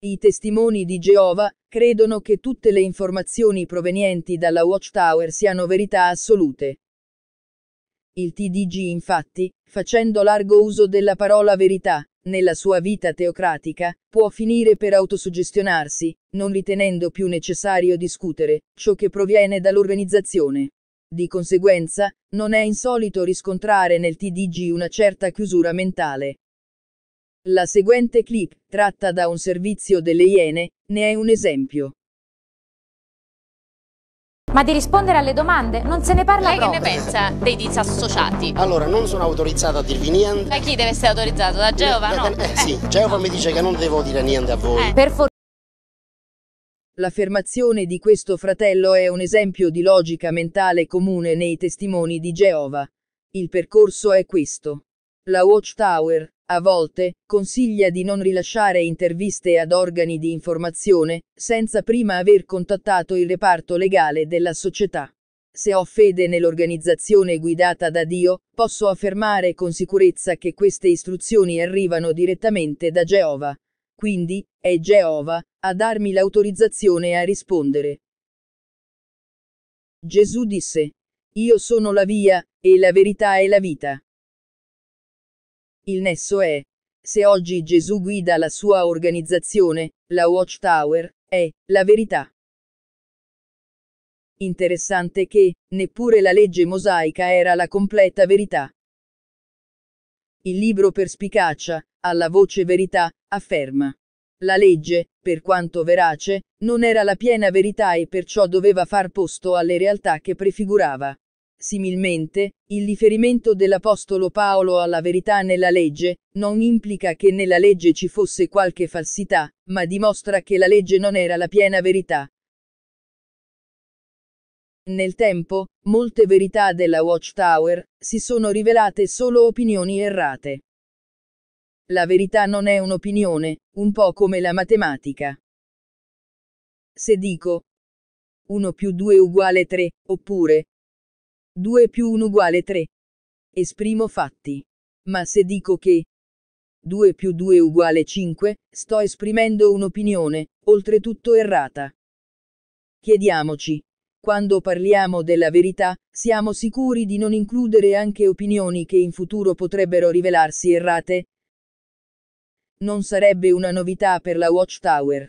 I testimoni di Geova credono che tutte le informazioni provenienti dalla Watchtower siano verità assolute. Il TDG infatti, facendo largo uso della parola verità, nella sua vita teocratica, può finire per autosuggestionarsi, non ritenendo più necessario discutere ciò che proviene dall'organizzazione. Di conseguenza, non è insolito riscontrare nel TDG una certa chiusura mentale. La seguente clip, tratta da un servizio delle Iene, ne è un esempio. Ma di rispondere alle domande non se ne parla Lei proprio. che ne pensa dei disassociati? Allora, non sono autorizzato a dirvi niente. Da chi deve essere autorizzato? Da Geova? No. Eh, sì, Geova mi dice che non devo dire niente a voi. Eh. Per fortuna L'affermazione di questo fratello è un esempio di logica mentale comune nei testimoni di Geova. Il percorso è questo. La Watchtower, a volte, consiglia di non rilasciare interviste ad organi di informazione, senza prima aver contattato il reparto legale della società. Se ho fede nell'organizzazione guidata da Dio, posso affermare con sicurezza che queste istruzioni arrivano direttamente da Geova. Quindi, è Geova a darmi l'autorizzazione a rispondere. Gesù disse, Io sono la via, e la verità e la vita. Il nesso è, se oggi Gesù guida la sua organizzazione, la Watchtower, è la verità. Interessante che, neppure la legge mosaica era la completa verità. Il libro Perspicacia, alla voce verità, afferma. La legge, per quanto verace, non era la piena verità e perciò doveva far posto alle realtà che prefigurava. Similmente, il riferimento dell'Apostolo Paolo alla verità nella legge, non implica che nella legge ci fosse qualche falsità, ma dimostra che la legge non era la piena verità. Nel tempo, molte verità della Watchtower si sono rivelate solo opinioni errate. La verità non è un'opinione, un po' come la matematica. Se dico 1 più 2 uguale 3, oppure 2 più 1 uguale 3, esprimo fatti. Ma se dico che 2 più 2 uguale 5, sto esprimendo un'opinione, oltretutto errata. Chiediamoci, quando parliamo della verità, siamo sicuri di non includere anche opinioni che in futuro potrebbero rivelarsi errate? Non sarebbe una novità per la Watchtower.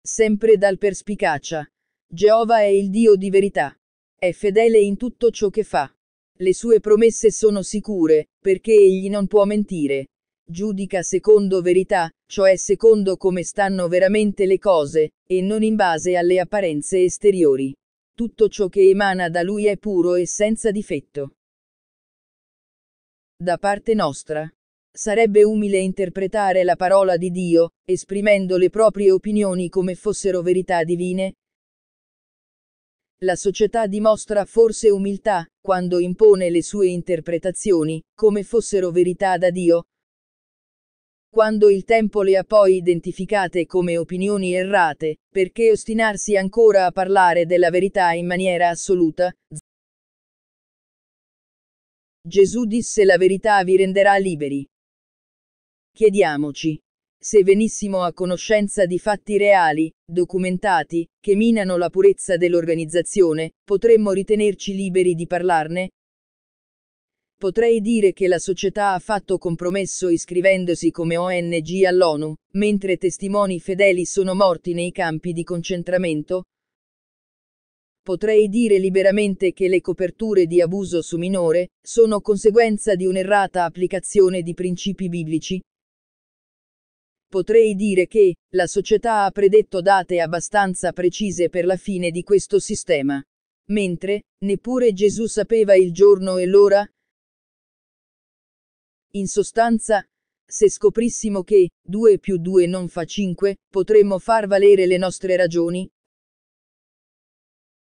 Sempre dal perspicacia. Geova è il Dio di verità. È fedele in tutto ciò che fa. Le sue promesse sono sicure, perché egli non può mentire. Giudica secondo verità, cioè secondo come stanno veramente le cose, e non in base alle apparenze esteriori. Tutto ciò che emana da lui è puro e senza difetto. Da parte nostra. Sarebbe umile interpretare la parola di Dio, esprimendo le proprie opinioni come fossero verità divine? La società dimostra forse umiltà, quando impone le sue interpretazioni, come fossero verità da Dio? Quando il tempo le ha poi identificate come opinioni errate, perché ostinarsi ancora a parlare della verità in maniera assoluta? Gesù disse la verità vi renderà liberi. Chiediamoci. Se venissimo a conoscenza di fatti reali, documentati, che minano la purezza dell'organizzazione, potremmo ritenerci liberi di parlarne? Potrei dire che la società ha fatto compromesso iscrivendosi come ONG all'ONU, mentre testimoni fedeli sono morti nei campi di concentramento? Potrei dire liberamente che le coperture di abuso su minore sono conseguenza di un'errata applicazione di principi biblici? Potrei dire che la società ha predetto date abbastanza precise per la fine di questo sistema. Mentre neppure Gesù sapeva il giorno e l'ora? In sostanza, se scoprissimo che 2 più 2 non fa 5, potremmo far valere le nostre ragioni?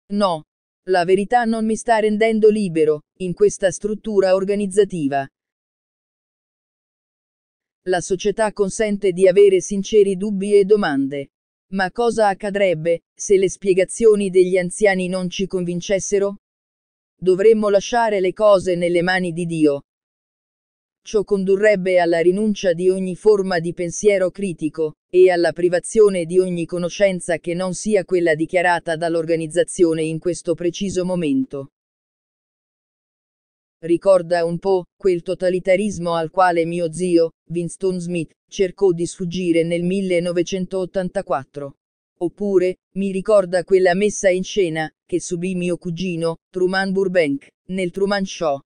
No. La verità non mi sta rendendo libero, in questa struttura organizzativa. La società consente di avere sinceri dubbi e domande. Ma cosa accadrebbe, se le spiegazioni degli anziani non ci convincessero? Dovremmo lasciare le cose nelle mani di Dio. Ciò condurrebbe alla rinuncia di ogni forma di pensiero critico, e alla privazione di ogni conoscenza che non sia quella dichiarata dall'organizzazione in questo preciso momento. Ricorda un po' quel totalitarismo al quale mio zio, Winston Smith, cercò di sfuggire nel 1984. Oppure, mi ricorda quella messa in scena, che subì mio cugino, Truman Burbank, nel Truman Show.